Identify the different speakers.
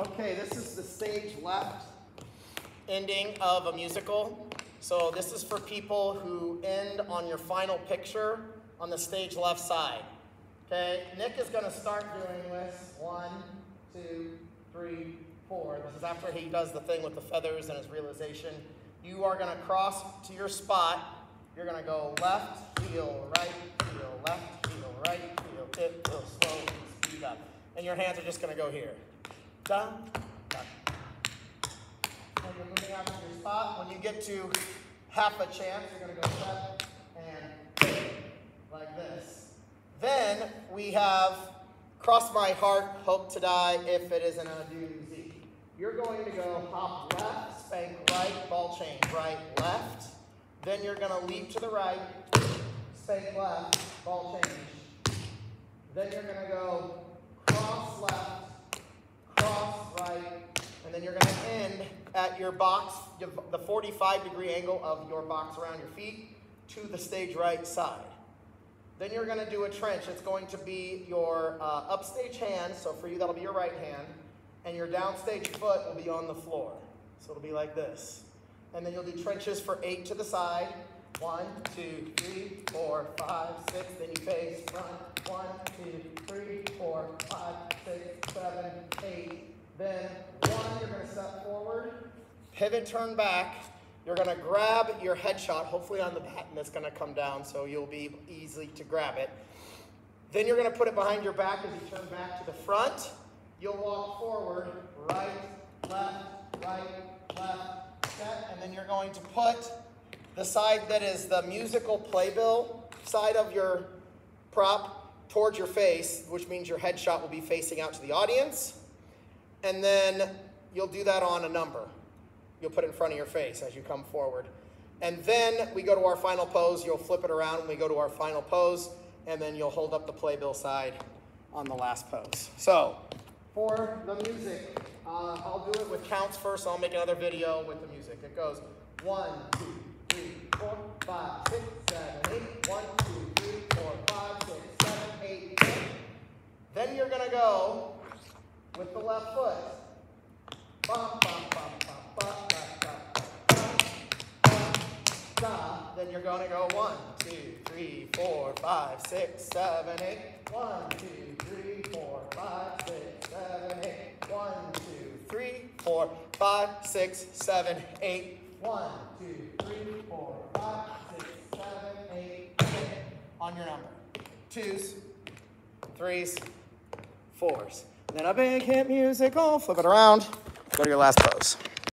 Speaker 1: Okay, this is the stage left ending of a musical. So this is for people who end on your final picture on the stage left side. Okay, Nick is going to start doing this. One, two, three, four. This is after he does the thing with the feathers and his realization. You are going to cross to your spot. You're going to go left, heel, right, heel, left, heel, right, heel, tip, heel, slow, speed up. And your hands are just going to go here. Done, done. You're moving out to your spot, when you get to half a chance, you're going to go step and like this. Then we have cross my heart, hope to die if it isn't a doozy. You're going to go hop left, spank right, ball change, right, left. Then you're going to leap to the right, spank left, ball change. Then you're going to go cross left, cross and then you're going to end at your box, the 45 degree angle of your box around your feet to the stage right side. Then you're going to do a trench. It's going to be your uh, upstage hand, so for you that'll be your right hand, and your downstage foot will be on the floor. So it'll be like this. And then you'll do trenches for eight to the side. One, two, three, four, five, six. Then you face front. One, two, three, four, five, six, seven, eight. Then one, you're to step forward, pivot, turn back. You're to grab your headshot, hopefully on the batten that's to come down, so you'll be easy to grab it. Then you're to put it behind your back as you turn back to the front. You'll walk forward, right, left, right, left, step, and then you're going to put the side that is the musical playbill side of your prop towards your face, which means your headshot will be facing out to the audience. And then you'll do that on a number. You'll put it in front of your face as you come forward. And then we go to our final pose. You'll flip it around when we go to our final pose, and then you'll hold up the playbill side on the last pose. So, for the music, uh, I'll do it with counts first. I'll make another video with the music. It goes one, two, three, four, five, six, seven, eight. foot. Bum, bum, then you're gonna go one, two, three, four, five, six, seven, eight. One, two, three, four, five, six, seven, eight. One, two, three, four, five, six, seven, eight. One, two, three, four, five, six, seven, eight. On your number. Twos, threes, fours. Then a big hit musical, flip it around, go to your last pose.